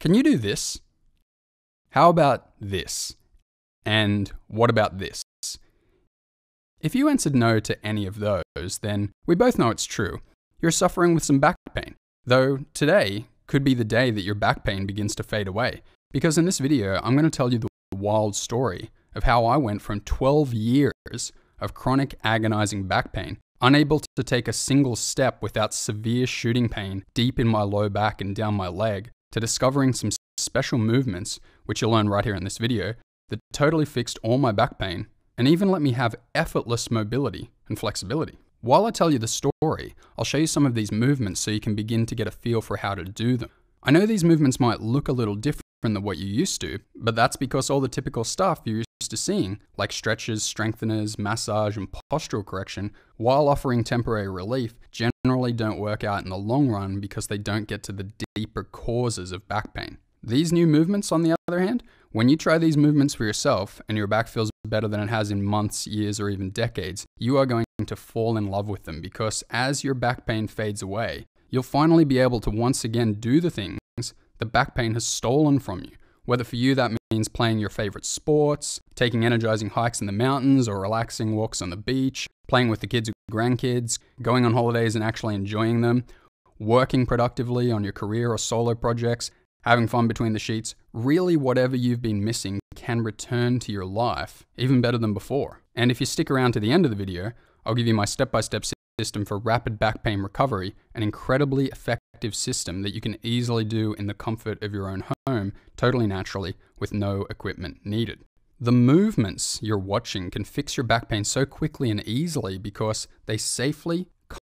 Can you do this? How about this? And what about this? If you answered no to any of those, then we both know it's true. You're suffering with some back pain. Though today could be the day that your back pain begins to fade away. Because in this video, I'm going to tell you the wild story of how I went from 12 years of chronic agonizing back pain, unable to take a single step without severe shooting pain deep in my low back and down my leg, to discovering some special movements, which you'll learn right here in this video, that totally fixed all my back pain and even let me have effortless mobility and flexibility. While I tell you the story, I'll show you some of these movements so you can begin to get a feel for how to do them. I know these movements might look a little different than what you used to, but that's because all the typical stuff you're used to seeing, like stretches, strengtheners, massage, and postural correction, while offering temporary relief, generally don't work out in the long run because they don't get to the deeper causes of back pain. These new movements, on the other hand, when you try these movements for yourself and your back feels better than it has in months, years, or even decades, you are going to fall in love with them because as your back pain fades away, you'll finally be able to once again do the things the back pain has stolen from you. Whether for you that means playing your favorite sports, taking energizing hikes in the mountains, or relaxing walks on the beach, playing with the kids or grandkids, going on holidays and actually enjoying them, working productively on your career or solo projects, having fun between the sheets, really whatever you've been missing can return to your life even better than before. And if you stick around to the end of the video, I'll give you my step by step system for rapid back pain recovery, an incredibly effective system that you can easily do in the comfort of your own home, totally naturally, with no equipment needed. The movements you're watching can fix your back pain so quickly and easily because they safely,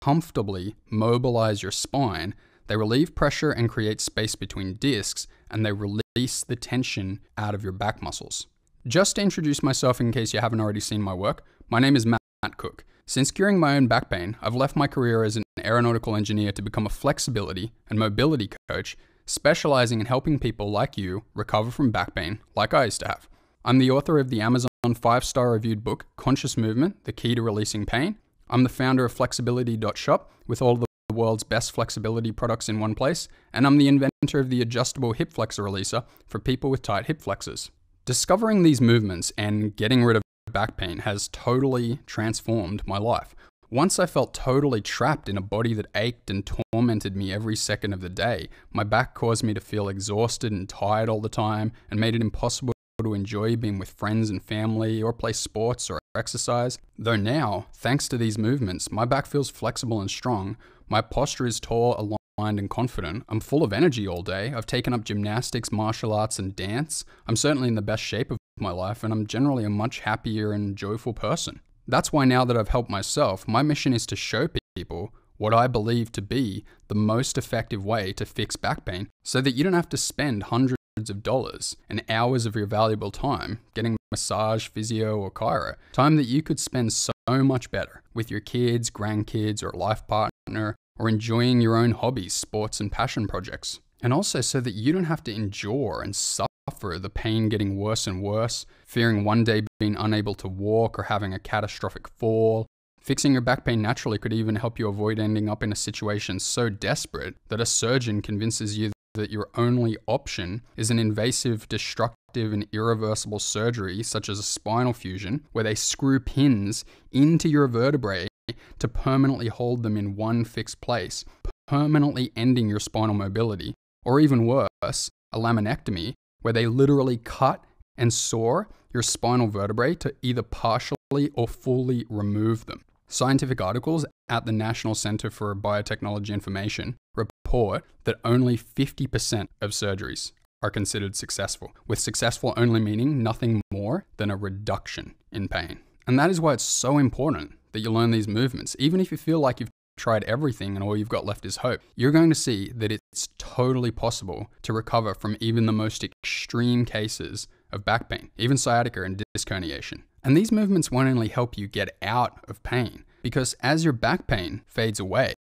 comfortably mobilize your spine they relieve pressure and create space between discs, and they release the tension out of your back muscles. Just to introduce myself in case you haven't already seen my work, my name is Matt Cook. Since curing my own back pain, I've left my career as an aeronautical engineer to become a flexibility and mobility coach, specializing in helping people like you recover from back pain like I used to have. I'm the author of the Amazon five star reviewed book, Conscious Movement The Key to Releasing Pain. I'm the founder of Flexibility.shop with all the world's best flexibility products in one place, and I'm the inventor of the adjustable hip flexor releaser for people with tight hip flexors. Discovering these movements and getting rid of back pain has totally transformed my life. Once I felt totally trapped in a body that ached and tormented me every second of the day. My back caused me to feel exhausted and tired all the time and made it impossible to enjoy being with friends and family or play sports or exercise. Though now, thanks to these movements, my back feels flexible and strong. My posture is tall, aligned, and confident. I'm full of energy all day. I've taken up gymnastics, martial arts, and dance. I'm certainly in the best shape of my life, and I'm generally a much happier and joyful person. That's why now that I've helped myself, my mission is to show people what I believe to be the most effective way to fix back pain so that you don't have to spend hundreds of dollars and hours of your valuable time getting massage, physio, or chiro. Time that you could spend so much better with your kids, grandkids, or life partner, or enjoying your own hobbies, sports, and passion projects. And also so that you don't have to endure and suffer the pain getting worse and worse, fearing one day being unable to walk or having a catastrophic fall. Fixing your back pain naturally could even help you avoid ending up in a situation so desperate that a surgeon convinces you that your only option is an invasive, destructive, and irreversible surgery, such as a spinal fusion, where they screw pins into your vertebrae to permanently hold them in one fixed place, permanently ending your spinal mobility, or even worse, a laminectomy, where they literally cut and saw your spinal vertebrae to either partially or fully remove them. Scientific articles at the National Center for Biotechnology Information report that only 50% of surgeries are considered successful, with successful only meaning nothing more than a reduction in pain. And that is why it's so important that you learn these movements. Even if you feel like you've tried everything and all you've got left is hope, you're going to see that it's totally possible to recover from even the most extreme cases of back pain, even sciatica and disc herniation. And these movements won't only help you get out of pain, because as your back pain fades away,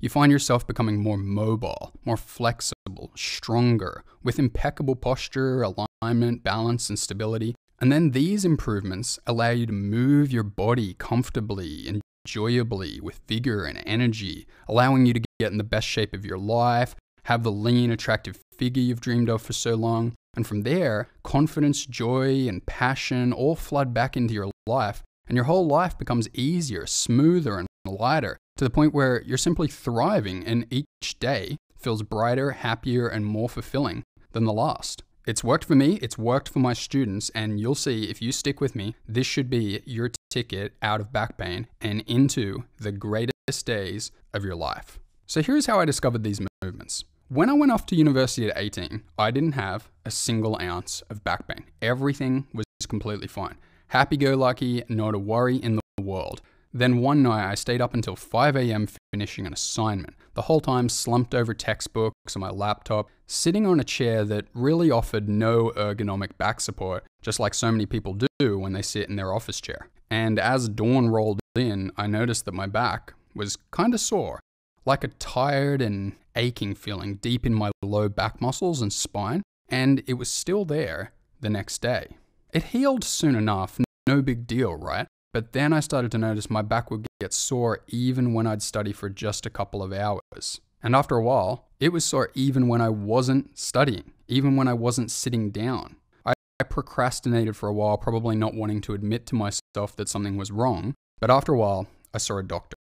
you find yourself becoming more mobile, more flexible, stronger, with impeccable posture, alignment, balance, and stability. And then these improvements allow you to move your body comfortably, enjoyably, with vigor and energy, allowing you to get in the best shape of your life, have the lean, attractive figure you've dreamed of for so long. And from there, confidence, joy, and passion all flood back into your life, and your whole life becomes easier, smoother, and lighter to the point where you're simply thriving, and each day feels brighter, happier, and more fulfilling than the last. It's worked for me, it's worked for my students, and you'll see if you stick with me, this should be your ticket out of back pain and into the greatest days of your life. So here's how I discovered these movements. When I went off to university at 18, I didn't have a single ounce of back pain. Everything was completely fine. Happy go lucky, not a worry in the world. Then one night I stayed up until 5 a.m. finishing an assignment, the whole time slumped over textbooks on my laptop, sitting on a chair that really offered no ergonomic back support, just like so many people do when they sit in their office chair. And as dawn rolled in, I noticed that my back was kinda sore, like a tired and aching feeling deep in my low back muscles and spine, and it was still there the next day. It healed soon enough, no big deal, right? But then I started to notice my back would get sore even when I'd study for just a couple of hours. And after a while, it was sore even when I wasn't studying, even when I wasn't sitting down. I, procrastinated for a while, probably not wanting to admit to myself that something was wrong. But after a while, I saw a doctor.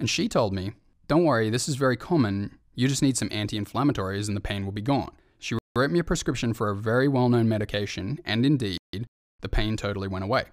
And she told me, Don't worry, this is very common. You just need some anti inflammatories and the pain will be gone. She wrote me a prescription for a very well known medication, and indeed, the pain totally went away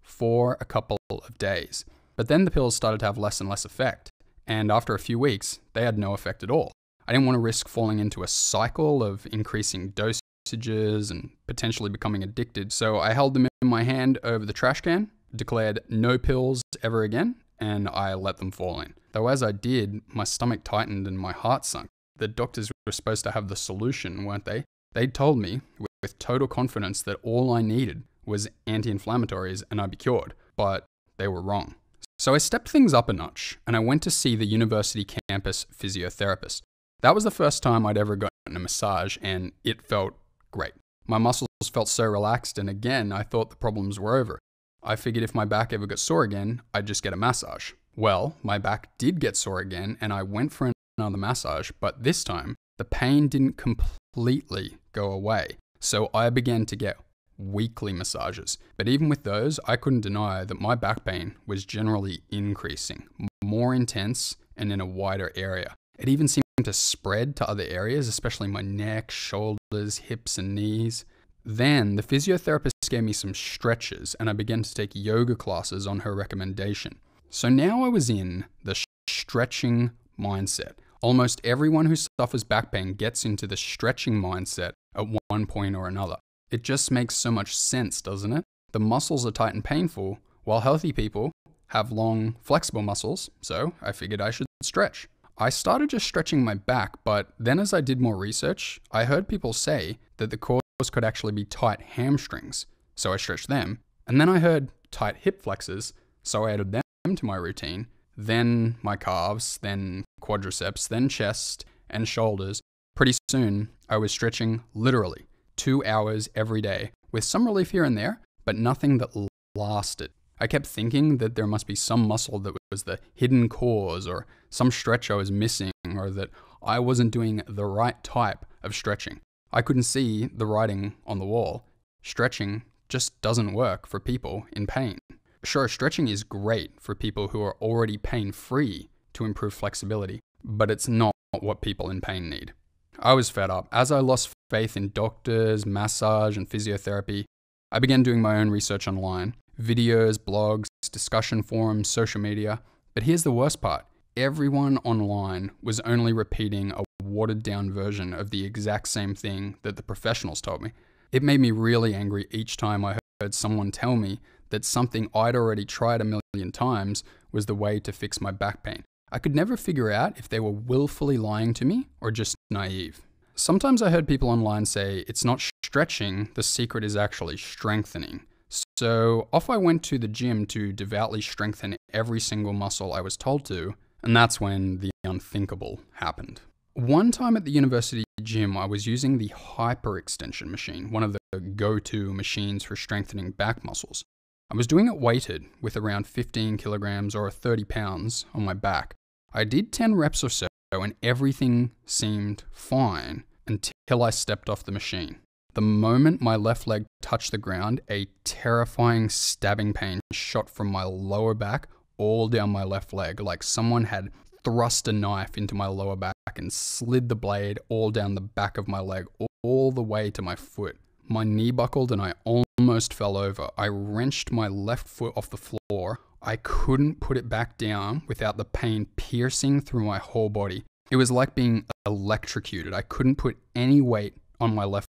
for a couple of days. But then the pills started to have less and less effect, and after a few weeks, they had no effect at all. I didn't want to risk falling into a cycle of increasing dosages and potentially becoming addicted, so I held them in my hand over the trash can, declared no pills ever again, and I let them fall in. Though as I did, my stomach tightened and my heart sunk. The doctors were supposed to have the solution, weren't they? They told me with total confidence that all I needed was anti inflammatories and I'd be cured, but they were wrong. So I stepped things up a notch and I went to see the university campus physiotherapist. That was the first time I'd ever gotten a massage and it felt great. My muscles felt so relaxed, and again, I thought the problems were over. I figured if my back ever got sore again, I'd just get a massage. Well, my back did get sore again, and I went for another massage, but this time, the pain didn't completely go away. So I began to get weekly massages. But even with those, I couldn't deny that my back pain was generally increasing, more intense, and in a wider area. It even seemed to spread to other areas, especially my neck, shoulders, hips, and knees. Then the physiotherapist gave me some stretches, and I began to take yoga classes on her recommendation. So now I was in the stretching mindset. Almost everyone who suffers back pain gets into the stretching mindset at one point or another. It just makes so much sense, doesn't it? The muscles are tight and painful, while healthy people have long, flexible muscles, so I figured I should stretch. I started just stretching my back, but then as I did more research, I heard people say that the cause could actually be tight hamstrings, so I stretched them. And then I heard tight hip flexors, so I added them to my routine. Then my calves, then quadriceps, then chest and shoulders. Pretty soon, I was stretching literally two hours every day, with some relief here and there, but nothing that lasted. I kept thinking that there must be some muscle that was the hidden cause, or some stretch I was missing, or that I wasn't doing the right type of stretching. I couldn't see the writing on the wall. Stretching just doesn't work for people in pain. Sure, stretching is great for people who are already pain free to improve flexibility, but it's not what people in pain need. I was fed up. As I lost faith in doctors, massage, and physiotherapy, I began doing my own research online videos, blogs, discussion forums, social media. But here's the worst part everyone online was only repeating a watered down version of the exact same thing that the professionals told me. It made me really angry each time I heard someone tell me that something I'd already tried a million times was the way to fix my back pain. I could never figure out if they were willfully lying to me or just naive. Sometimes I heard people online say it's not stretching, the secret is actually strengthening. So off I went to the gym to devoutly strengthen every single muscle I was told to, and that's when the unthinkable happened. One time at the university gym, I was using the hyperextension machine, one of the go to machines for strengthening back muscles. I was doing it weighted with around 15 kilograms or 30 pounds on my back. I did 10 reps or so, and everything seemed fine until I stepped off the machine. The moment my left leg touched the ground, a terrifying stabbing pain shot from my lower back all down my left leg, like someone had thrust a knife into my lower back and slid the blade all down the back of my leg, all the way to my foot. My knee buckled and I almost fell over. I wrenched my left foot off the floor. I couldn't put it back down without the pain piercing through my whole body. It was like being electrocuted. I couldn't put any weight on my left.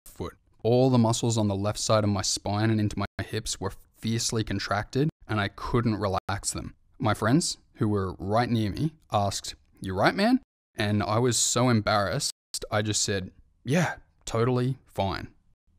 All the muscles on the left side of my spine and into my hips were fiercely contracted, and I couldn't relax them. My friends, who were right near me, asked, You right, man? And I was so embarrassed, I just said, Yeah, totally fine.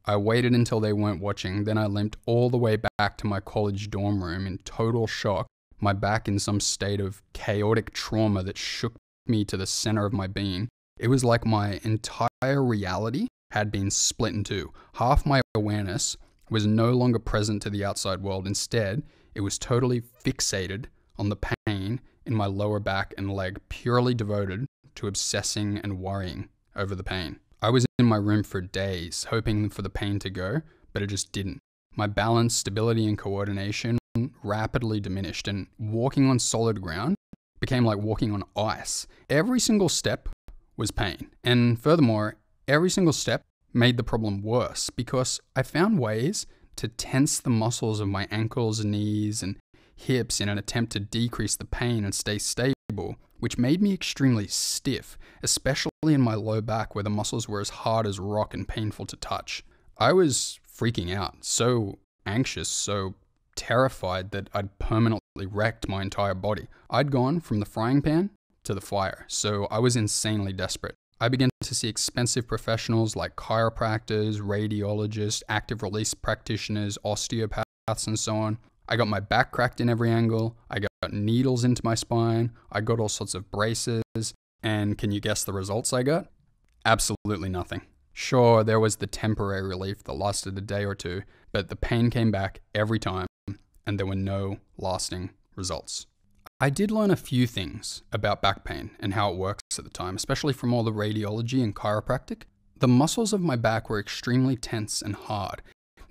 I waited until they weren't watching, then I limped all the way back to my college dorm room in total shock, my back in some state of chaotic trauma that shook me to the center of my being. It was like my entire reality had been split in two. Half my awareness was no longer present to the outside world. Instead, it was totally fixated on the pain in my lower back and leg, purely devoted to obsessing and worrying over the pain. I was in my room for days, hoping for the pain to go, but it just didn't. My balance, stability, and coordination rapidly diminished, and walking on solid ground became like walking on ice. Every single step was pain. And furthermore, every single step made the problem worse because I found ways to tense the muscles of my ankles, knees, and hips in an attempt to decrease the pain and stay stable, which made me extremely stiff, especially in my low back where the muscles were as hard as rock and painful to touch. I was freaking out, so anxious, so terrified that I'd permanently wrecked my entire body. I'd gone from the frying pan to the fire, so I was insanely desperate. I began to see expensive professionals like chiropractors, radiologists, active release practitioners, osteopaths, and so on. I got my back cracked in every angle. I got needles into my spine. I got all sorts of braces. And can you guess the results I got? Absolutely nothing. Sure, there was the temporary relief that lasted a day or two, but the pain came back every time, and there were no lasting results. I did learn a few things about back pain and how it works at the time, especially from all the radiology and chiropractic. The muscles of my back were extremely tense and hard.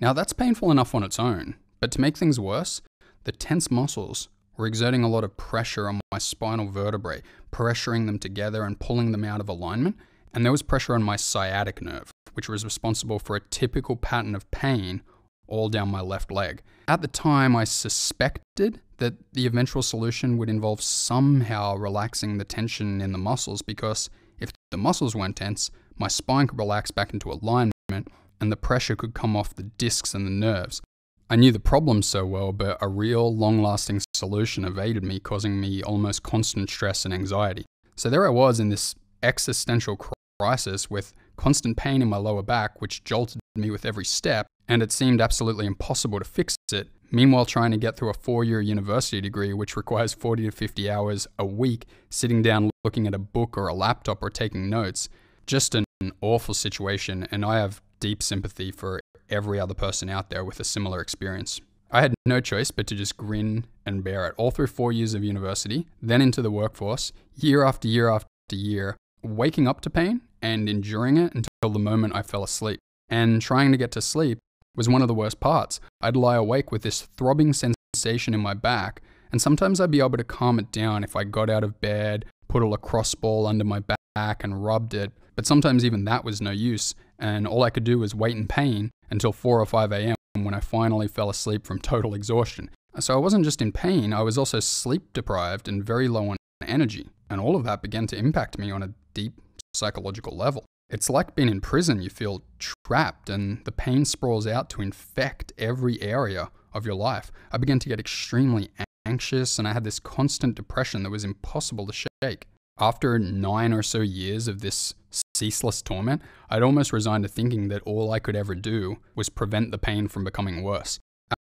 Now, that's painful enough on its own, but to make things worse, the tense muscles were exerting a lot of pressure on my spinal vertebrae, pressuring them together and pulling them out of alignment. And there was pressure on my sciatic nerve, which was responsible for a typical pattern of pain all down my left leg. At the time, I suspected that the eventual solution would involve somehow relaxing the tension in the muscles because if the muscles weren't tense, my spine could relax back into alignment and the pressure could come off the discs and the nerves. I knew the problem so well, but a real long lasting solution evaded me, causing me almost constant stress and anxiety. So there I was in this existential crisis with constant pain in my lower back, which jolted me with every step, and it seemed absolutely impossible to fix it. Meanwhile, trying to get through a four year university degree, which requires 40 to 50 hours a week sitting down looking at a book or a laptop or taking notes. Just an awful situation, and I have deep sympathy for every other person out there with a similar experience. I had no choice but to just grin and bear it all through four years of university, then into the workforce, year after year after year, waking up to pain and enduring it until the moment I fell asleep. And trying to get to sleep was one of the worst parts. I'd lie awake with this throbbing sensation in my back, and sometimes I'd be able to calm it down if I got out of bed, put a lacrosse ball under my back, and rubbed it. But sometimes even that was no use, and all I could do was wait in pain until 4 or 5 a.m. when I finally fell asleep from total exhaustion. So I wasn't just in pain, I was also sleep deprived and very low on energy, and all of that began to impact me on a deep psychological level. It's like being in prison, you feel trapped, and the pain sprawls out to infect every area of your life. I began to get extremely anxious, and I had this constant depression that was impossible to shake. After nine or so years of this ceaseless torment, I'd almost resigned to thinking that all I could ever do was prevent the pain from becoming worse.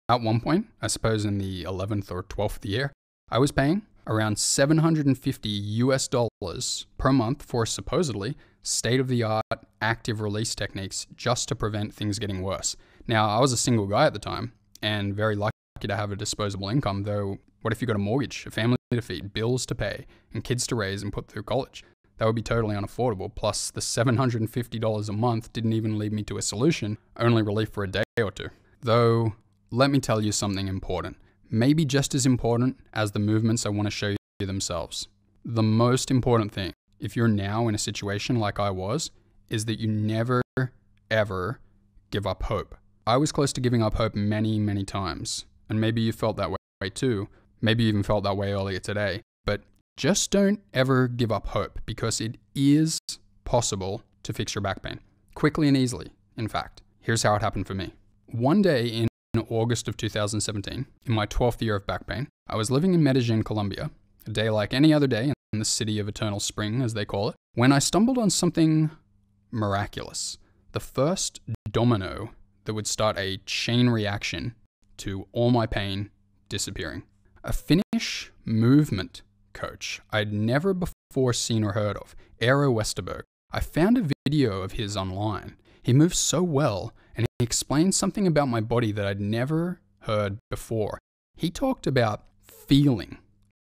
At one point, I suppose in the 11th or 12th year, I was paying around 750 US dollars per month for supposedly state of the art active release techniques just to prevent things getting worse. Now, I was a single guy at the time and very lucky to have a disposable income, though, what if you got a mortgage, a family to feed, bills to pay, and kids to raise and put through college? that would be totally unaffordable. Plus, the $750 a month didn't even lead me to a solution, only relief for a day or two. Though, let me tell you something important. Maybe just as important as the movements I want to show you themselves. The most important thing, if you're now in a situation like I was, is that you never, ever give up hope. I was close to giving up hope many, many times. And maybe you felt that way too. Maybe you even felt that way earlier today. But just don't ever give up hope because it is possible to fix your back pain quickly and easily. In fact, here's how it happened for me. One day in August of 2017, in my 12th year of back pain, I was living in Medellin, Colombia, a day like any other day in the city of eternal spring, as they call it, when I stumbled on something miraculous. The first domino that would start a chain reaction to all my pain disappearing. A Finnish movement coach I'd never before seen or heard of, Eero Westerberg. I found a video of his online. He moves so well and he explained something about my body that I'd never heard before. He talked about feeling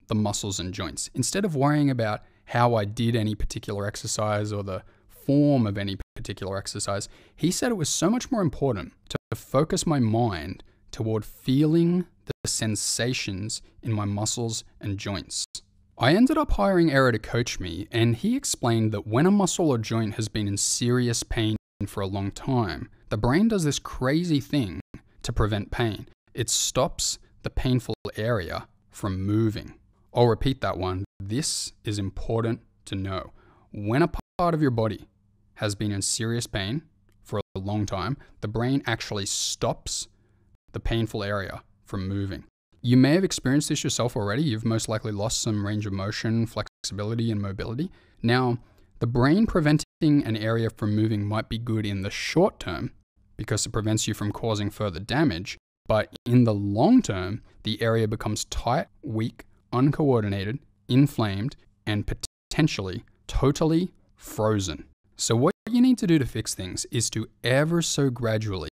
the muscles and joints instead of worrying about how I did any particular exercise or the form of any particular exercise. He said it was so much more important to focus my mind toward feeling the sensations in my muscles and joints. I ended up hiring Eero to coach me, and he explained that when a muscle or joint has been in serious pain for a long time, the brain does this crazy thing to prevent pain. It stops the painful area from moving. I'll repeat that one. This is important to know. When a part of your body has been in serious pain for a long time, the brain actually stops the painful area from moving. You may have experienced this yourself already. You've most likely lost some range of motion, flexibility, and mobility. Now, the brain preventing an area from moving might be good in the short term because it prevents you from causing further damage, but in the long term, the area becomes tight, weak, uncoordinated, inflamed, and potentially totally frozen. So, what you need to do to fix things is to ever so gradually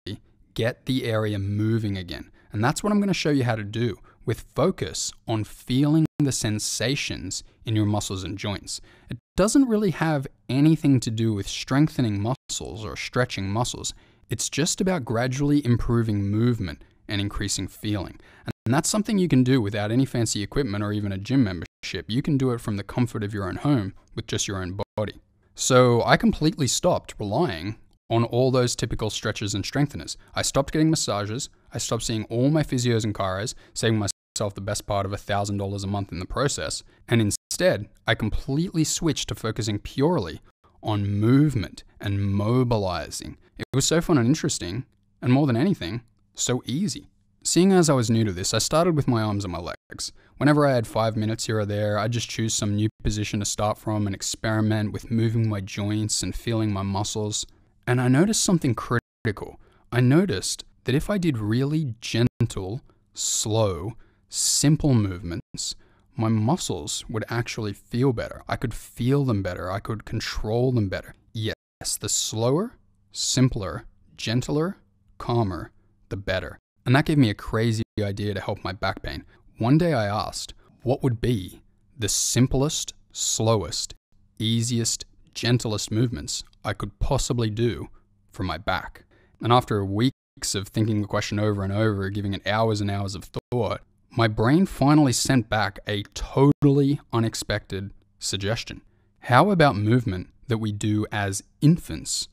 get the area moving again. And that's what I'm going to show you how to do with focus on feeling the sensations in your muscles and joints. It doesn't really have anything to do with strengthening muscles or stretching muscles. It's just about gradually improving movement and increasing feeling. And that's something you can do without any fancy equipment or even a gym membership. You can do it from the comfort of your own home with just your own body. So I completely stopped relying on all those typical stretches and strengtheners. I stopped getting massages. I stopped seeing all my physios and chiros, saving myself the best part of $1,000 a month in the process. And instead, I completely switched to focusing purely on movement and mobilizing. It was so fun and interesting, and more than anything, so easy. Seeing as I was new to this, I started with my arms and my legs. Whenever I had five minutes here or there, I'd just choose some new position to start from and experiment with moving my joints and feeling my muscles. And I noticed something critical. I noticed that if I did really gentle, slow, simple movements, my muscles would actually feel better. I could feel them better. I could control them better. Yes, the slower, simpler, gentler, calmer, the better. And that gave me a crazy idea to help my back pain. One day I asked, what would be the simplest, slowest, easiest, gentlest movements I could possibly do for my back. And after weeks of thinking the question over and over, giving it hours and hours of thought, my brain finally sent back a totally unexpected suggestion. How about movement that we do as infants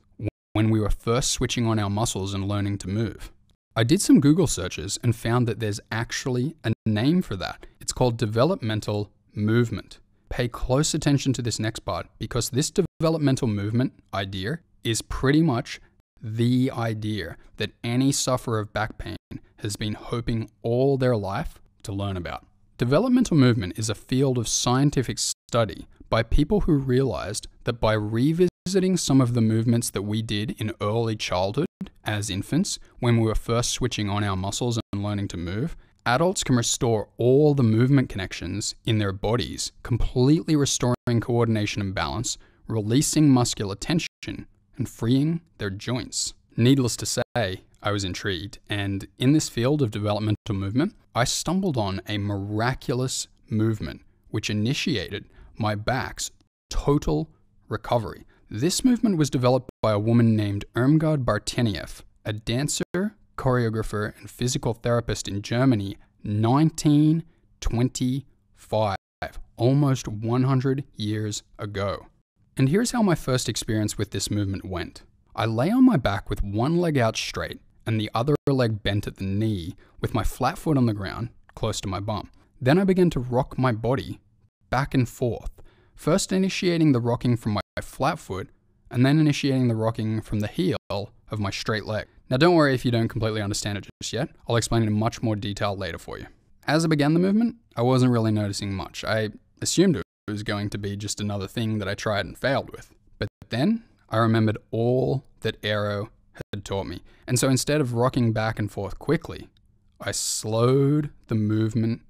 when we were first switching on our muscles and learning to move? I did some Google searches and found that there's actually a name for that. It's called developmental movement. Pay close attention to this next part because this developmental movement idea is pretty much the idea that any sufferer of back pain has been hoping all their life to learn about. Developmental movement is a field of scientific study by people who realized that by revisiting some of the movements that we did in early childhood as infants, when we were first switching on our muscles and learning to move, adults can restore all the movement connections in their bodies, completely restoring coordination and balance, releasing muscular tension, and freeing their joints. Needless to say, I was intrigued, and in this field of developmental movement, I stumbled on a miraculous movement which initiated my back's total recovery. This movement was developed by a woman named Irmgard Bartenieff, a dancer, choreographer, and physical therapist in Germany 1925, almost 100 years ago. And here's how my first experience with this movement went. I lay on my back with one leg out straight and the other leg bent at the knee with my flat foot on the ground, close to my bum. Then I began to rock my body back and forth, first initiating the rocking from my flat foot and then initiating the rocking from the heel of my straight leg. Now, don't worry if you don't completely understand it just yet. I'll explain it in much more detail later for you. As I began the movement, I wasn't really noticing much. I assumed it was going to be just another thing that I tried and failed with. But then I remembered all that Eero had taught me. And so instead of rocking back and forth quickly, I slowed the movement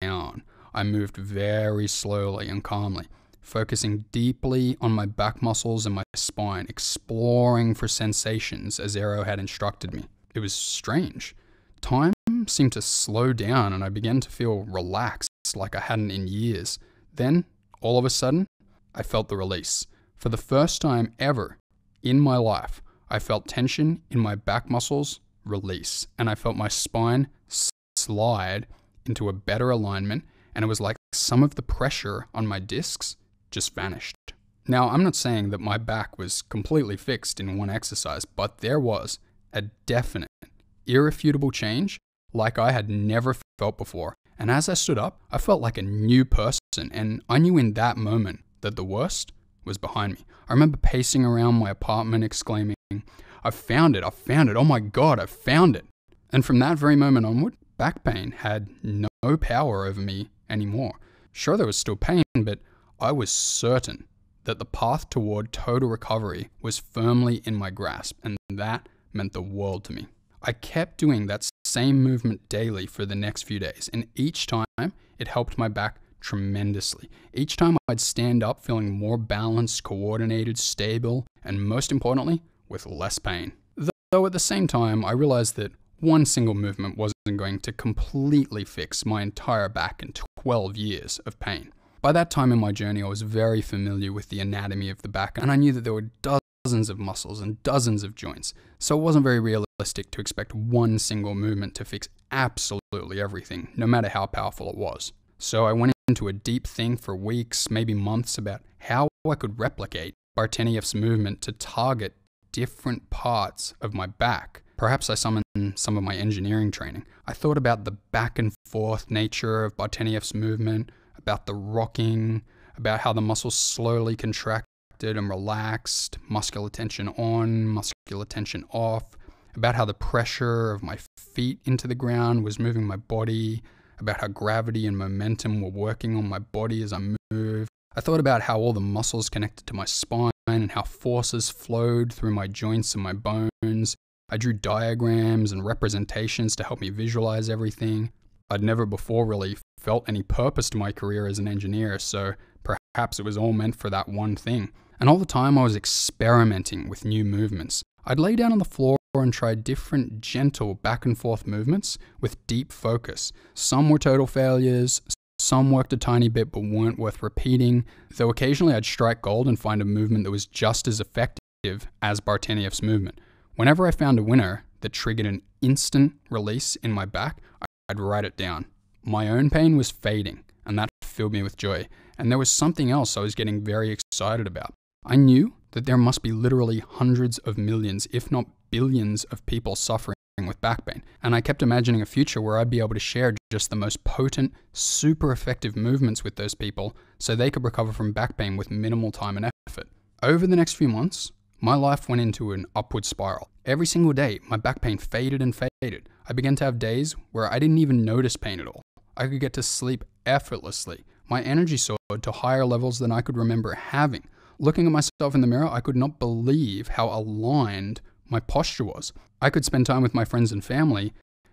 down. I moved very slowly and calmly, focusing deeply on my back muscles and my spine, exploring for sensations as Eero had instructed me. It was strange. Time seemed to slow down and I began to feel relaxed like I hadn't in years. Then, all of a sudden, I felt the release. For the first time ever in my life, I felt tension in my back muscles release, and I felt my spine slide into a better alignment, and it was like some of the pressure on my discs just vanished. Now, I'm not saying that my back was completely fixed in one exercise, but there was a definite, irrefutable change like I had never felt before. And as I stood up, I felt like a new person, and I knew in that moment that the worst was behind me. I remember pacing around my apartment exclaiming, I found it, I found it, oh my god, I found it. And from that very moment onward, back pain had no power over me anymore. Sure, there was still pain, but I was certain that the path toward total recovery was firmly in my grasp, and that meant the world to me. I kept doing that same movement daily for the next few days, and each time it helped my back tremendously. Each time I'd stand up feeling more balanced, coordinated, stable, and most importantly, with less pain. Though at the same time, I realized that one single movement wasn't going to completely fix my entire back and 12 years of pain. By that time in my journey, I was very familiar with the anatomy of the back, and I knew that there were dozens of muscles and dozens of joints, so it wasn't very realistic to expect one single movement to fix absolutely everything, no matter how powerful it was. So I went into a deep think for weeks, maybe months, about how I could replicate Bartenieff's movement to target different parts of my back. Perhaps I summoned some of my engineering training. I thought about the back and forth nature of Bartenieff's movement, about the rocking, about how the muscles slowly contracted and relaxed, muscular tension on, muscular tension off, about how the pressure of my feet into the ground was moving my body, about how gravity and momentum were working on my body as I moved. I thought about how all the muscles connected to my spine and how forces flowed through my joints and my bones. I drew diagrams and representations to help me visualize everything. I'd never before really felt any purpose to my career as an engineer, so perhaps it was all meant for that one thing. And all the time I was experimenting with new movements. I'd lay down on the floor and try different gentle back and forth movements with deep focus. Some were total failures, some worked a tiny bit but weren't worth repeating, though occasionally I'd strike gold and find a movement that was just as effective as Bartenieff's movement. Whenever I found a winner that triggered an instant release in my back, I'd write it down. My own pain was fading, and that filled me with joy. And there was something else I was getting very excited about. I knew that there must be literally hundreds of millions, if not billions, of people suffering with back pain. And I kept imagining a future where I'd be able to share just the most potent, super effective movements with those people so they could recover from back pain with minimal time and effort. Over the next few months, my life went into an upward spiral. Every single day, my back pain faded and faded. I began to have days where I didn't even notice pain at all. I could get to sleep effortlessly. My energy soared to higher levels than I could remember having. Looking at myself in the mirror, I could not believe how aligned my posture was. I could spend time with my friends and family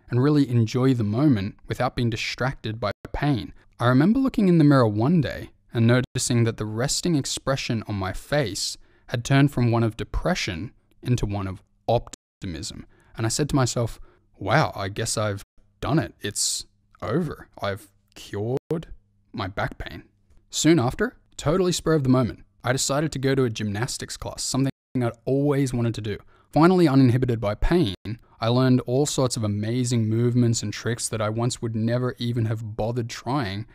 and really enjoy the moment without being distracted by pain. I remember looking in the mirror one day and noticing that the resting expression on my face had turned from one of depression into one of optimism. And I said to myself, wow, I guess I've done it. It's over. I've cured my back pain. Soon after, totally spur of the moment, I decided to go to a gymnastics class, something I'd always wanted to do. Finally, uninhibited by pain, I learned all sorts of amazing movements and tricks that I once would never even have bothered trying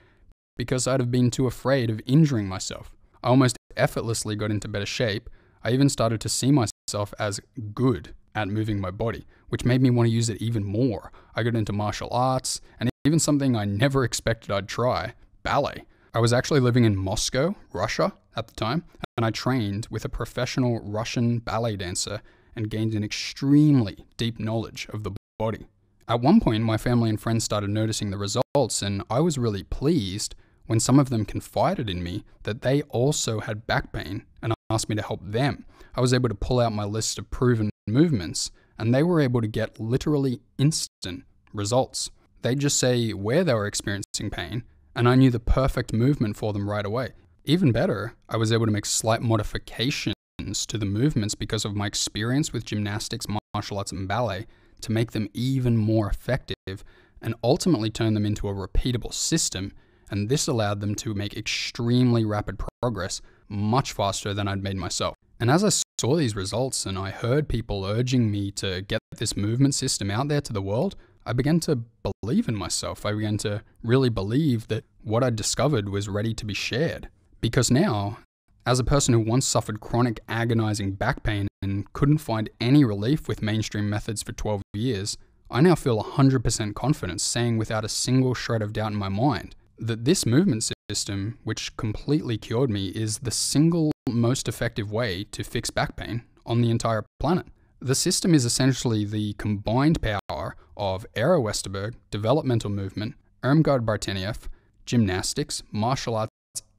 because I'd have been too afraid of injuring myself. I almost effortlessly got into better shape. I even started to see myself as good at moving my body, which made me want to use it even more. I got into martial arts and even something I never expected I'd try ballet. I was actually living in Moscow, Russia at the time, and I trained with a professional Russian ballet dancer and gained an extremely deep knowledge of the body. At one point, my family and friends started noticing the results, and I was really pleased when some of them confided in me that they also had back pain and asked me to help them. I was able to pull out my list of proven movements, and they were able to get literally instant results. They'd just say where they were experiencing pain, and I knew the perfect movement for them right away. Even better, I was able to make slight modifications to the movements because of my experience with gymnastics, martial arts, and ballet to make them even more effective and ultimately turn them into a repeatable system. And this allowed them to make extremely rapid progress much faster than I'd made myself. And as I saw these results and I heard people urging me to get this movement system out there to the world, I began to believe in myself. I began to really believe that what I'd discovered was ready to be shared. Because now, as a person who once suffered chronic agonizing back pain and couldn't find any relief with mainstream methods for 12 years, I now feel 100% confidence saying without a single shred of doubt in my mind that this movement system, which completely cured me, is the single most effective way to fix back pain on the entire planet. The system is essentially the combined power of Eero Westerberg, developmental movement, Irmgard Bartenieff, gymnastics, martial arts,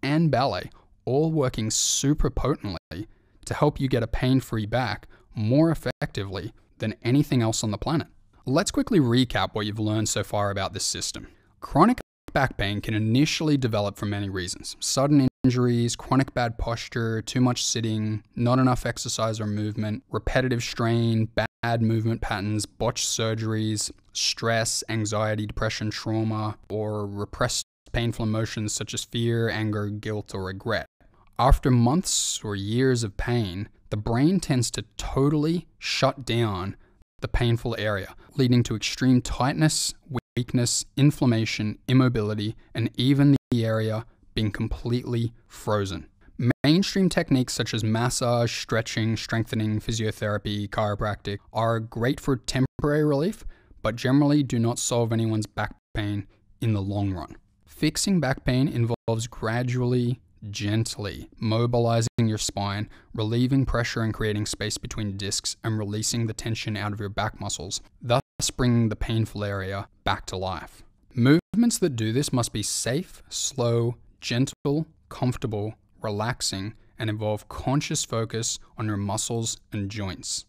and ballet, all working super potently to help you get a pain free back more effectively than anything else on the planet. Let's quickly recap what you've learned so far about this system. Chronic back pain can initially develop for many reasons sudden injuries, chronic bad posture, too much sitting, not enough exercise or movement, repetitive strain, bad movement patterns, botched surgeries, stress, anxiety, depression, trauma, or repressed painful emotions such as fear, anger, guilt, or regret. After months or years of pain, the brain tends to totally shut down the painful area, leading to extreme tightness, weakness, inflammation, immobility, and even the area completely frozen. Mainstream techniques such as massage, stretching, strengthening, physiotherapy, chiropractic are great for temporary relief, but generally do not solve anyone's back pain in the long run. Fixing back pain involves gradually, gently mobilizing your spine, relieving pressure and creating space between discs, and releasing the tension out of your back muscles, thus bringing the painful area back to life. Movements that do this must be safe, slow, gentle, comfortable, relaxing, and involve conscious focus on your muscles and joints.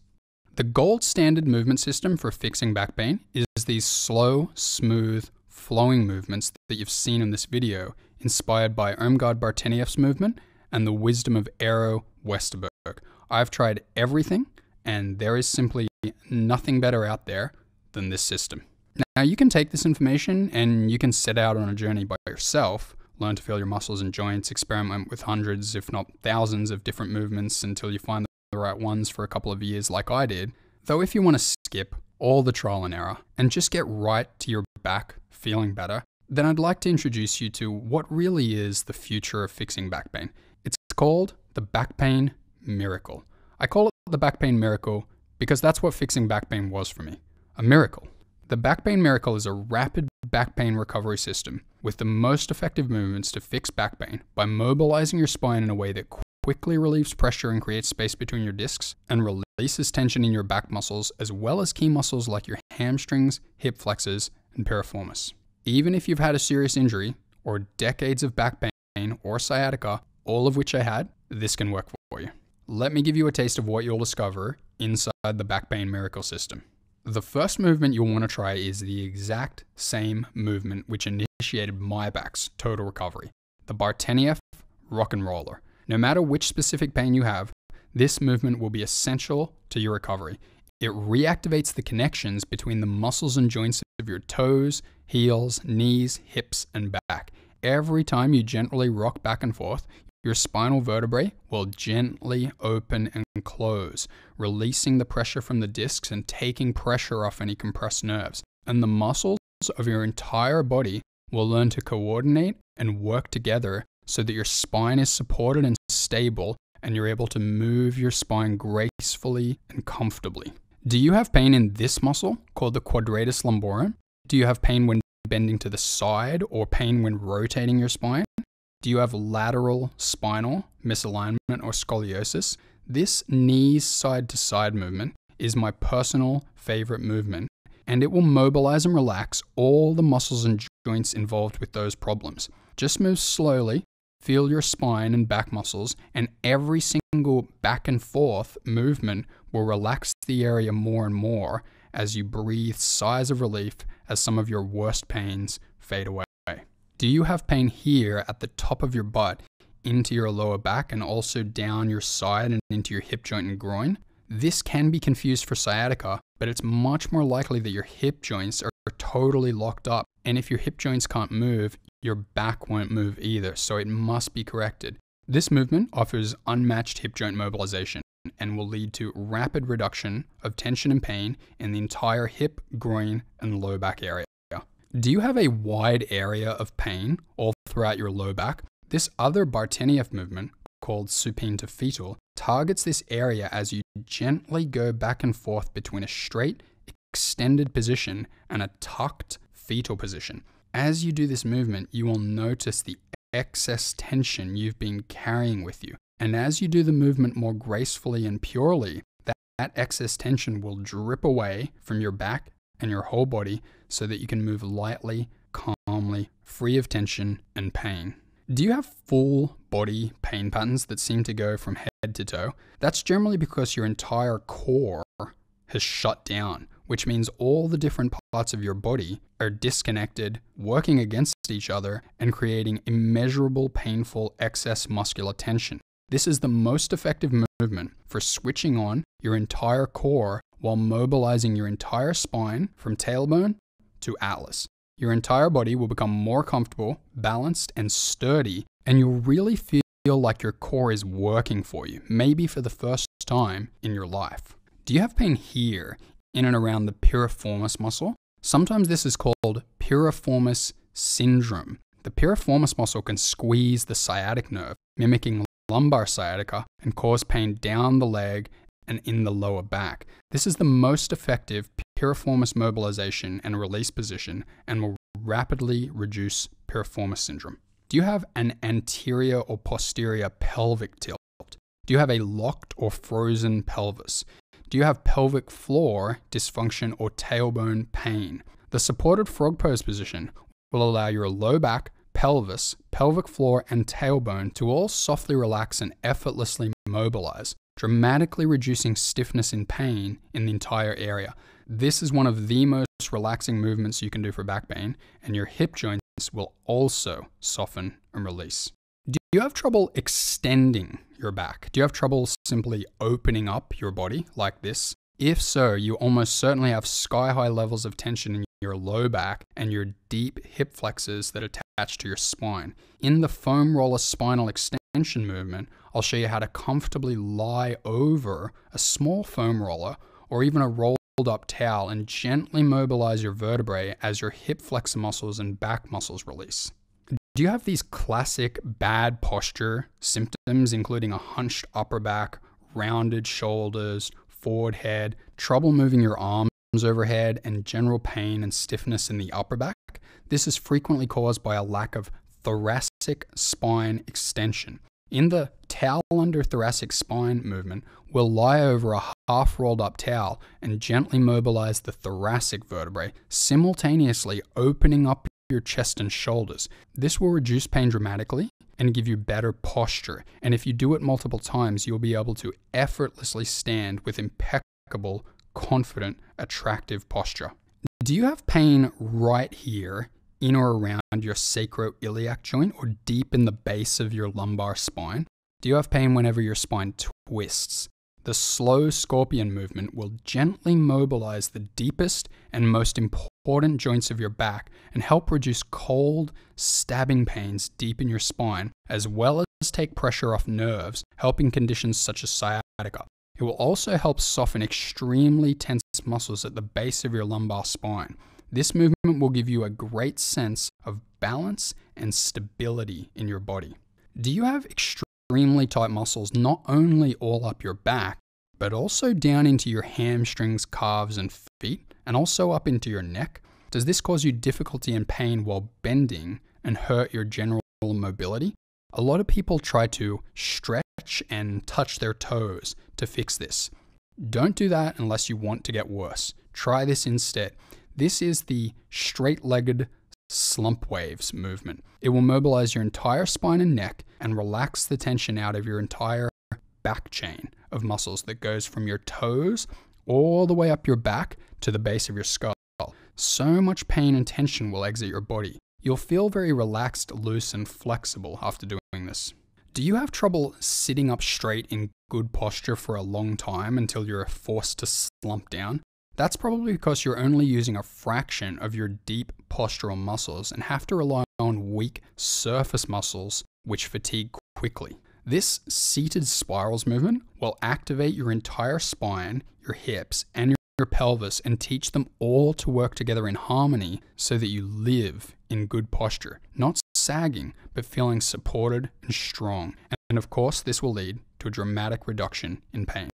The gold standard movement system for fixing back pain is these slow, smooth, flowing movements that you've seen in this video, inspired by Irmgard Bartenieff's movement and the wisdom of Eero Westerberg. I've tried everything, and there is simply nothing better out there than this system. Now, you can take this information and you can set out on a journey by yourself, learn to feel your muscles and joints, experiment with hundreds, if not thousands, of different movements until you find the right ones for a couple of years, like I did. Though, if you want to skip all the trial and error and just get right to your back feeling better, then I'd like to introduce you to what really is the future of fixing back pain. It's called the back pain miracle. I call it the back pain miracle because that's what fixing back pain was for me a miracle. The back pain miracle is a rapid back pain recovery system with the most effective movements to fix back pain by mobilizing your spine in a way that quickly relieves pressure and creates space between your discs and releases tension in your back muscles as well as key muscles like your hamstrings, hip flexors, and piriformis. Even if you've had a serious injury or decades of back pain or sciatica, all of which I had, this can work for you. Let me give you a taste of what you'll discover inside the back pain miracle system. The first movement you'll want to try is the exact same movement which initiated my back's total recovery the Bartenieff rock and roller. No matter which specific pain you have, this movement will be essential to your recovery. It reactivates the connections between the muscles and joints of your toes, heels, knees, hips, and back. Every time you gently rock back and forth, your spinal vertebrae will gently open and close, releasing the pressure from the discs and taking pressure off any compressed nerves. And the muscles of your entire body will learn to coordinate and work together so that your spine is supported and stable and you're able to move your spine gracefully and comfortably. Do you have pain in this muscle called the quadratus lumborum? Do you have pain when bending to the side or pain when rotating your spine? Do you have lateral spinal misalignment or scoliosis? This knees side to side movement is my personal favorite movement, and it will mobilize and relax all the muscles and joints involved with those problems. Just move slowly, feel your spine and back muscles, and every single back and forth movement will relax the area more and more as you breathe sighs of relief as some of your worst pains fade away. Do you have pain here at the top of your butt, into your lower back, and also down your side and into your hip joint and groin? This can be confused for sciatica, but it's much more likely that your hip joints are totally locked up. And if your hip joints can't move, your back won't move either, so it must be corrected. This movement offers unmatched hip joint mobilization and will lead to rapid reduction of tension and pain in the entire hip, groin, and low back area. Do you have a wide area of pain all throughout your low back? This other Bartenieff movement, called supine to fetal, targets this area as you gently go back and forth between a straight, extended position and a tucked fetal position. As you do this movement, you will notice the excess tension you've been carrying with you. And as you do the movement more gracefully and purely, that excess tension will drip away from your back and your whole body so that you can move lightly, calmly, free of tension and pain. Do you have full body pain patterns that seem to go from head to toe? That's generally because your entire core has shut down, which means all the different parts of your body are disconnected, working against each other, and creating immeasurable, painful excess muscular tension. This is the most effective movement for switching on your entire core while mobilizing your entire spine from tailbone to atlas. Your entire body will become more comfortable, balanced, and sturdy, and you'll really feel like your core is working for you, maybe for the first time in your life. Do you have pain here in and around the piriformis muscle? Sometimes this is called piriformis syndrome. The piriformis muscle can squeeze the sciatic nerve, mimicking lumbar sciatica, and cause pain down the leg and in the lower back. This is the most effective piriformis mobilization and release position and will rapidly reduce piriformis syndrome. Do you have an anterior or posterior pelvic tilt? Do you have a locked or frozen pelvis? Do you have pelvic floor dysfunction or tailbone pain? The supported frog pose position will allow your low back, pelvis, pelvic floor, and tailbone to all softly relax and effortlessly mobilize dramatically reducing stiffness and pain in the entire area. This is one of the most relaxing movements you can do for back pain, and your hip joints will also soften and release. Do you have trouble extending your back? Do you have trouble simply opening up your body like this? If so, you almost certainly have sky high levels of tension in your low back and your deep hip flexors that attach to your spine. In the foam roller spinal extension movement, I'll show you how to comfortably lie over a small foam roller or even a rolled up towel and gently mobilize your vertebrae as your hip flexor muscles and back muscles release. Do you have these classic bad posture symptoms, including a hunched upper back, rounded shoulders, forward head, trouble moving your arms overhead, and general pain and stiffness in the upper back? This is frequently caused by a lack of thoracic spine extension. In the towel under thoracic spine movement, we'll lie over a half rolled up towel and gently mobilize the thoracic vertebrae, simultaneously opening up your chest and shoulders. This will reduce pain dramatically and give you better posture. And if you do it multiple times, you'll be able to effortlessly stand with impeccable, confident, attractive posture. Do you have pain right here in or around your sacroiliac joint or deep in the base of your lumbar spine? Do you have pain whenever your spine twists? The slow scorpion movement will gently mobilize the deepest and most important joints of your back and help reduce cold, stabbing pains deep in your spine, as well as take pressure off nerves, helping conditions such as sciatica. It will also help soften extremely tense muscles at the base of your lumbar spine. This movement will give you a great sense of balance and stability in your body. Do you have extremely tight muscles not only all up your back, but also down into your hamstrings, calves, and feet, and also up into your neck? Does this cause you difficulty and pain while bending and hurt your general mobility? A lot of people try to stretch and touch their toes to fix this. Don't do that unless you want to get worse. Try this instead. This is the straight legged slump waves movement. It will mobilize your entire spine and neck and relax the tension out of your entire back chain of muscles that goes from your toes all the way up your back to the base of your skull. So much pain and tension will exit your body. You'll feel very relaxed, loose, and flexible after doing this. Do you have trouble sitting up straight in good posture for a long time until you're forced to slump down? That's probably because you're only using a fraction of your deep postural muscles and have to rely on weak surface muscles which fatigue quickly. This seated spirals movement will activate your entire spine, your hips, and your pelvis and teach them all to work together in harmony so that you live in good posture, not sagging, but feeling supported and strong. And of course, this will lead to a dramatic reduction in pain.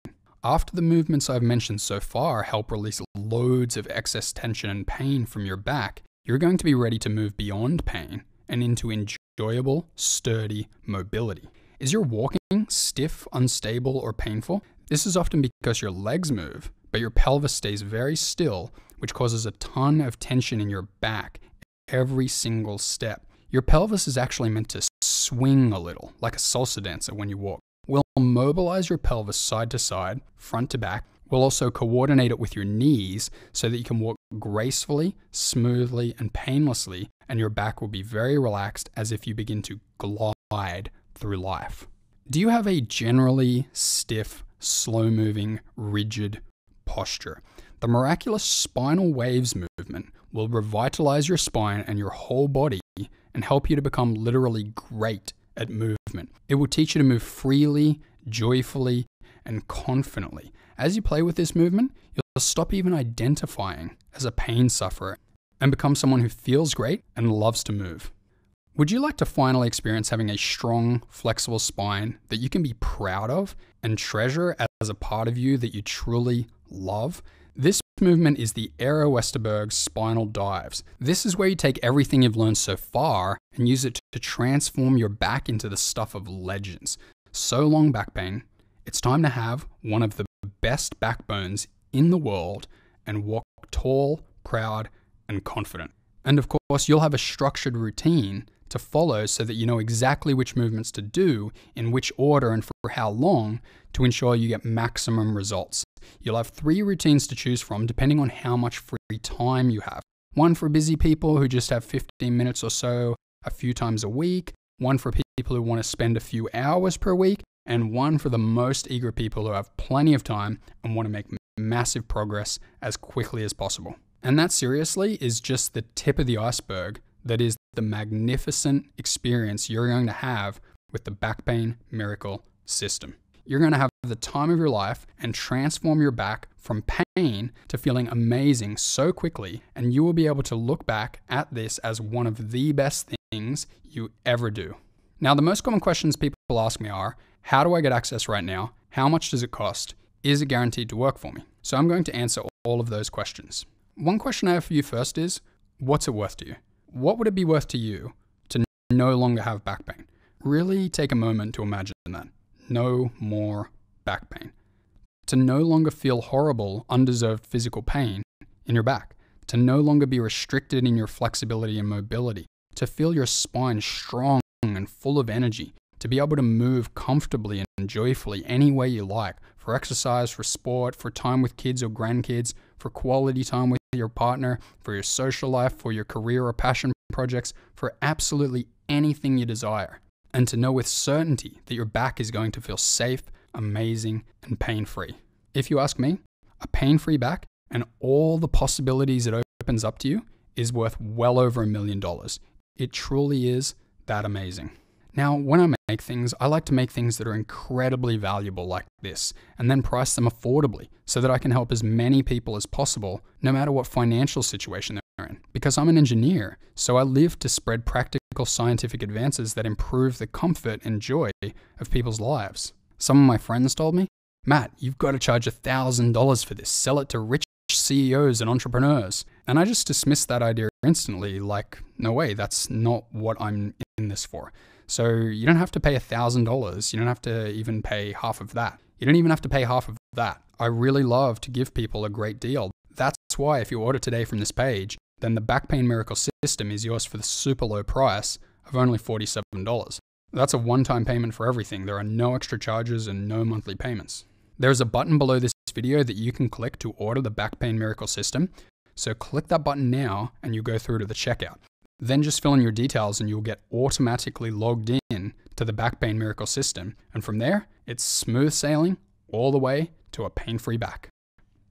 After the movements I've mentioned so far help release loads of excess tension and pain from your back, you're going to be ready to move beyond pain and into enjoyable, sturdy mobility. Is your walking stiff, unstable, or painful? This is often because your legs move, but your pelvis stays very still, which causes a ton of tension in your back every single step. Your pelvis is actually meant to swing a little, like a salsa dancer when you walk. We'll mobilize your pelvis side to side, front to back. We'll also coordinate it with your knees so that you can walk gracefully, smoothly, and painlessly, and your back will be very relaxed as if you begin to glide through life. Do you have a generally stiff, slow moving, rigid posture? The miraculous spinal waves movement will revitalize your spine and your whole body and help you to become literally great at movement. It will teach you to move freely, joyfully, and confidently. As you play with this movement, you'll stop even identifying as a pain sufferer and become someone who feels great and loves to move. Would you like to finally experience having a strong, flexible spine that you can be proud of and treasure as a part of you that you truly love? This movement is the Eero Westerberg spinal dives. This is where you take everything you've learned so far and use it to transform your back into the stuff of legends. So long, back pain. It's time to have one of the best backbones in the world and walk tall, proud, and confident. And of course, you'll have a structured routine to follow so that you know exactly which movements to do, in which order, and for how long to ensure you get maximum results. You'll have three routines to choose from depending on how much free time you have. One for busy people who just have 15 minutes or so a few times a week, one for people who want to spend a few hours per week, and one for the most eager people who have plenty of time and want to make massive progress as quickly as possible. And that seriously is just the tip of the iceberg that is the magnificent experience you're going to have with the Back Pain Miracle System. You're going to have the time of your life and transform your back from pain to feeling amazing so quickly, and you will be able to look back at this as one of the best things you ever do. Now, the most common questions people ask me are How do I get access right now? How much does it cost? Is it guaranteed to work for me? So, I'm going to answer all of those questions. One question I have for you first is What's it worth to you? What would it be worth to you to no longer have back pain? Really take a moment to imagine that. No more back pain. To no longer feel horrible, undeserved physical pain in your back. To no longer be restricted in your flexibility and mobility. To feel your spine strong and full of energy. To be able to move comfortably and joyfully any way you like for exercise, for sport, for time with kids or grandkids, for quality time with your partner, for your social life, for your career or passion projects, for absolutely anything you desire. And to know with certainty that your back is going to feel safe, amazing, and pain free. If you ask me, a pain free back and all the possibilities it opens up to you is worth well over a million dollars. It truly is that amazing. Now, when I make things, I like to make things that are incredibly valuable like this, and then price them affordably so that I can help as many people as possible, no matter what financial situation they're in. Because I'm an engineer, so I live to spread practical scientific advances that improve the comfort and joy of people's lives. Some of my friends told me, Matt, you've got to charge $1,000 for this, sell it to rich CEOs and entrepreneurs. And I just dismissed that idea instantly, like, no way, that's not what I'm in this for. So you don't have to pay $1,000. You don't have to even pay half of that. You don't even have to pay half of that. I really love to give people a great deal. That's why if you order today from this page, then the Back Pain Miracle system is yours for the super low price of only $47. That's a one time payment for everything. There are no extra charges and no monthly payments. There's a button below this video that you can click to order the Back Pain Miracle system. So click that button now and you go through to the checkout. Then just fill in your details and you'll get automatically logged in to the Back Pain Miracle system. And from there, it's smooth sailing all the way to a pain free back.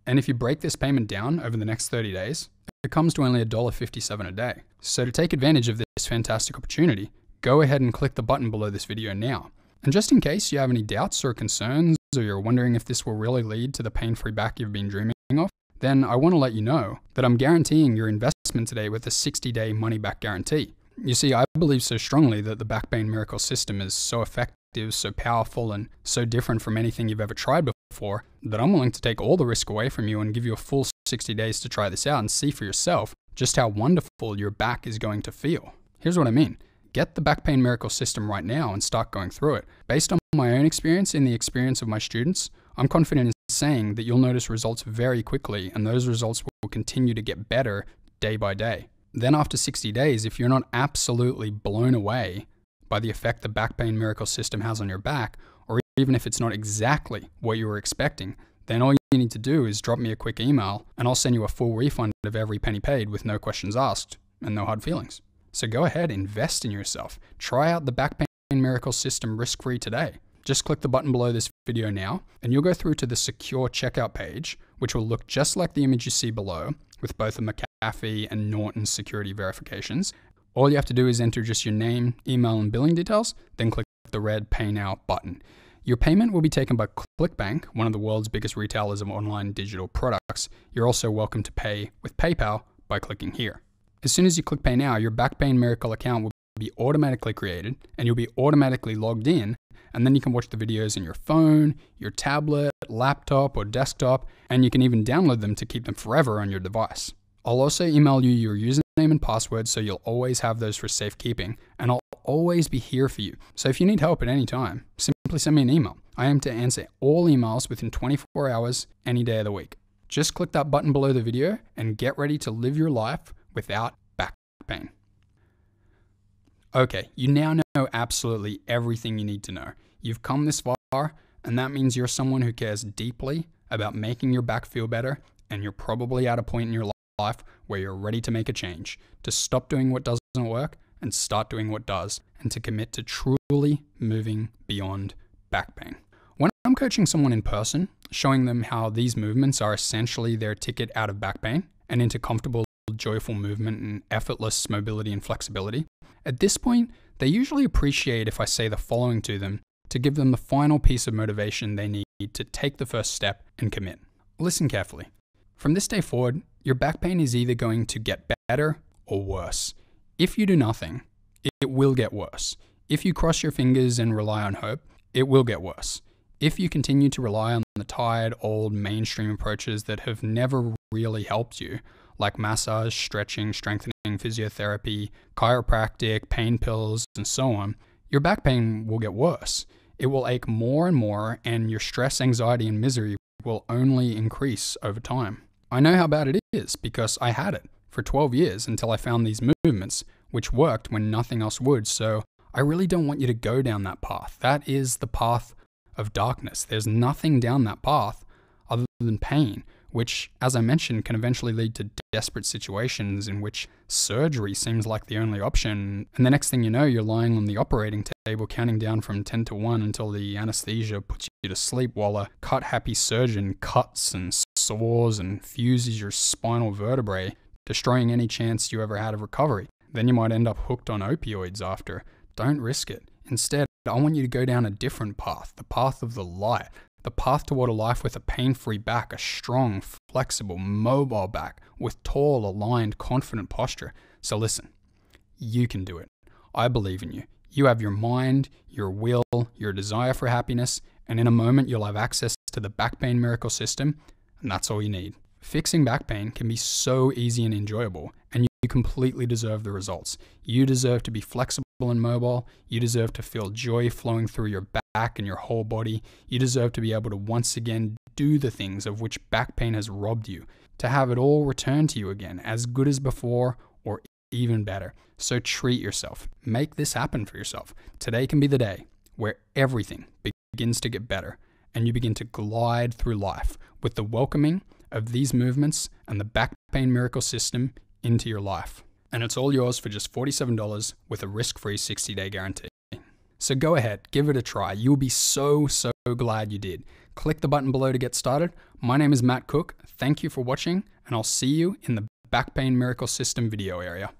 And if you break this payment down over the next 30 days, it comes to only $1.57 a day. So to take advantage of this fantastic opportunity, go ahead and click the button below this video now. And just in case you have any doubts or concerns, or you're wondering if this will really lead to the pain free back you've been dreaming of, then I want to let you know that I'm guaranteeing your investment today with a 60 day money back guarantee. You see, I believe so strongly that the Back Pain Miracle system is so effective, so powerful, and so different from anything you've ever tried before that I'm willing to take all the risk away from you and give you a full 60 days to try this out and see for yourself just how wonderful your back is going to feel. Here's what I mean get the Back Pain Miracle system right now and start going through it. Based on my own experience and the experience of my students, I'm confident in saying that you'll notice results very quickly, and those results will continue to get better day by day. Then, after 60 days, if you're not absolutely blown away by the effect the back pain miracle system has on your back, or even if it's not exactly what you were expecting, then all you need to do is drop me a quick email and I'll send you a full refund of every penny paid with no questions asked and no hard feelings. So go ahead, invest in yourself. Try out the back pain miracle system risk free today. Just click the button below this video now, and you'll go through to the secure checkout page, which will look just like the image you see below, with both the McAfee and Norton security verifications. All you have to do is enter just your name, email, and billing details, then click the red Pay Now button. Your payment will be taken by ClickBank, one of the world's biggest retailers of online digital products. You're also welcome to pay with PayPal by clicking here. As soon as you click Pay Now, your Back Pain Miracle account will be automatically created and you'll be automatically logged in and then you can watch the videos on your phone, your tablet, laptop, or desktop, and you can even download them to keep them forever on your device. I'll also email you your username and password so you'll always have those for safekeeping, and I'll always be here for you. So if you need help at any time, simply send me an email. I aim to answer all emails within 24 hours, any day of the week. Just click that button below the video and get ready to live your life without back pain. Okay, you now know absolutely everything you need to know. You've come this far, and that means you're someone who cares deeply about making your back feel better, and you're probably at a point in your life where you're ready to make a change, to stop doing what doesn't work and start doing what does, and to commit to truly moving beyond back pain. When I'm coaching someone in person, showing them how these movements are essentially their ticket out of back pain and into comfortable, joyful movement and effortless mobility and flexibility, at this point, they usually appreciate if I say the following to them to give them the final piece of motivation they need to take the first step and commit. Listen carefully. From this day forward, your back pain is either going to get better or worse. If you do nothing, it will get worse. If you cross your fingers and rely on hope, it will get worse. If you continue to rely on the tired, old, mainstream approaches that have never really helped you, like massage, stretching, strengthening, physiotherapy, chiropractic, pain pills, and so on, your back pain will get worse. It will ache more and more, and your stress, anxiety, and misery will only increase over time. I know how bad it is because I had it for 12 years until I found these movements, which worked when nothing else would. So I really don't want you to go down that path. That is the path of darkness. There's nothing down that path other than pain which, as I mentioned, can eventually lead to desperate situations in which surgery seems like the only option. And the next thing you know, you're lying on the operating table counting down from 10 to 1 until the anesthesia puts you to sleep while a cut happy surgeon cuts and saws and fuses your spinal vertebrae destroying any chance you ever had of recovery. Then you might end up hooked on opioids after. Don't risk it. Instead, I want you to go down a different path, the path of the light, the path toward a life with a pain free back, a strong, flexible, mobile back, with tall, aligned, confident posture. So listen, you can do it. I believe in you. You have your mind, your will, your desire for happiness, and in a moment you'll have access to the back pain miracle system, and that's all you need. Fixing back pain can be so easy and enjoyable, and you completely deserve the results. You deserve to be flexible and mobile. You deserve to feel joy flowing through your back and your whole body. You deserve to be able to once again do the things of which back pain has robbed you, to have it all return to you again, as good as before or even better. So treat yourself. Make this happen for yourself. Today can be the day where everything begins to get better and you begin to glide through life with the welcoming of these movements and the back pain miracle system into your life. And it's all yours for just $47 with a risk free 60 day guarantee. So go ahead, give it a try. You'll be so, so glad you did. Click the button below to get started. My name is Matt Cook. Thank you for watching, and I'll see you in the Back Pain Miracle System video area.